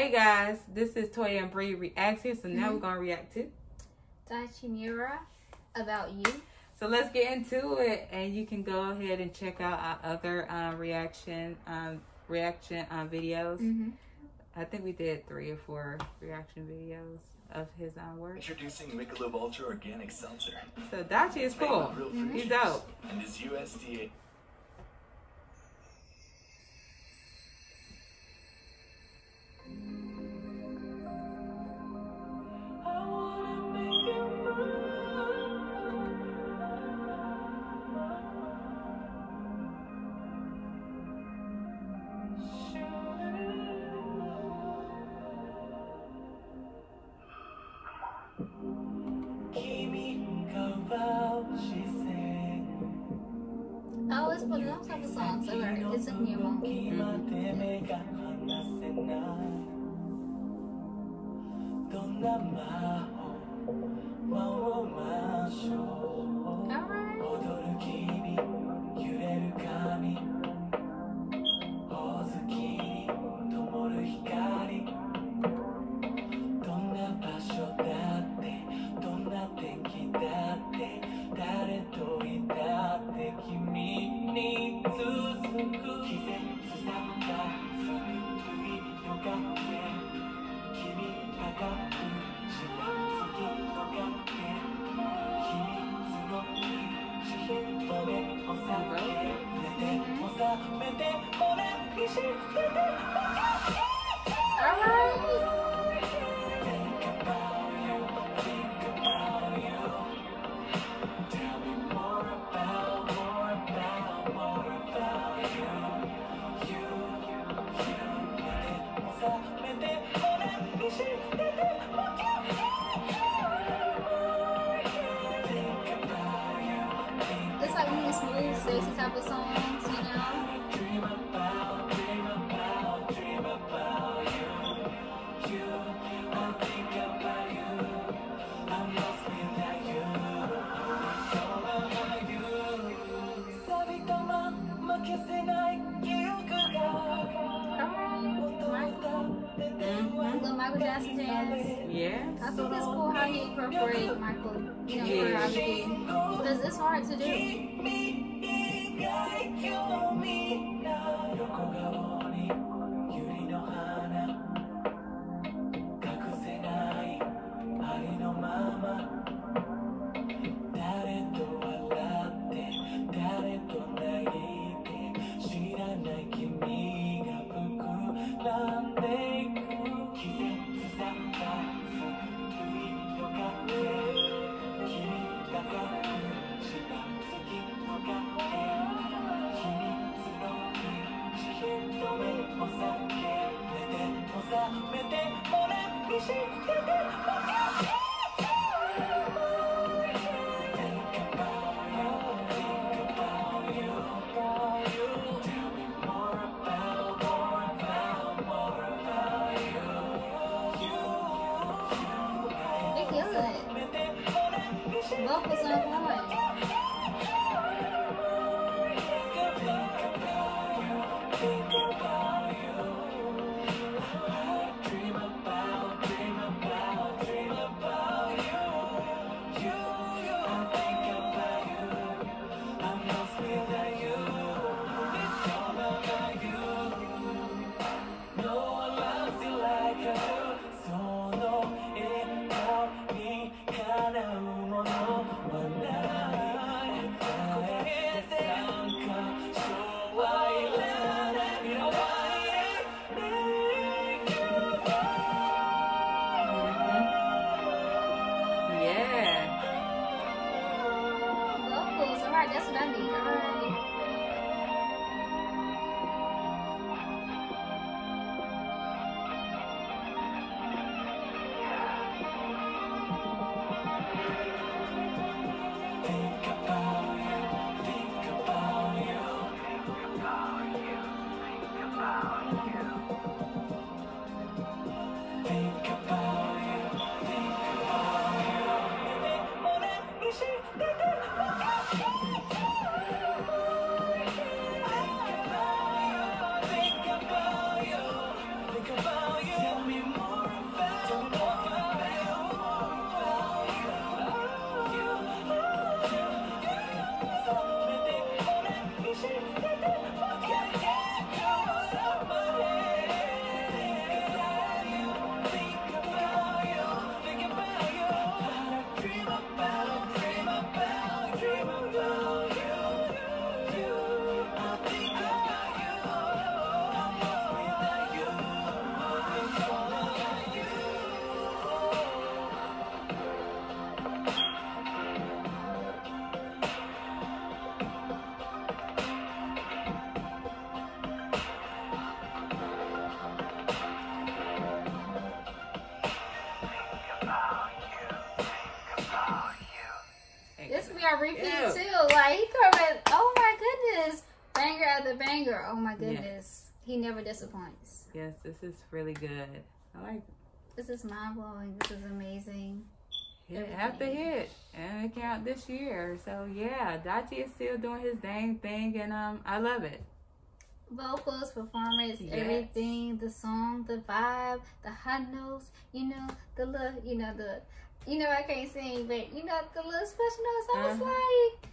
Hey guys, this is Toya and Bre Reacts here. So now Mhm. we're gonna react to. Daichi Miura about you. So let's get into it, and you can go ahead and check out our other um, reaction um, reaction um, videos. Mm-hmm. I think we did three or four reaction videos of his um, work. Introducing Michelob Ultra Organic Seltzer. So Daichi is cool. with real Mhm. He's dope. And is USDA. but lots of the songs are isn't new monkey. Mm-hmm. It's like one of the smooth, sexy Michael Jackson jazz. Yes. I think it's cool how he incorporated Michael, you know, choreography. Because it's hard to do. They good. Vocals on on repeat Yeah. too. Like he coming. Oh my goodness, banger after banger. Oh my goodness, he never disappoints. Yes, this is really good. I like This is mind blowing. This is amazing. hit after hit, and it came out this year. So yeah, Daichi is still doing his dang thing, and um, I love it. vocals, performance, Yes. everything, the song, the vibe, the high notes, you know, the little, you know, the, you know, I can't sing, but you know, the little special notes. I was Uh-huh. like,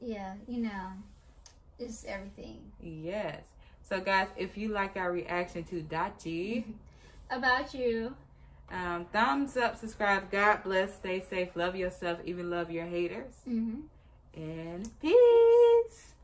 yeah, you know, it's everything Yes. So guys, if you like our reaction to Daichi, about you. um, thumbs up, subscribe. God bless. Stay safe. Love yourself. Even love your haters. hmm And peace.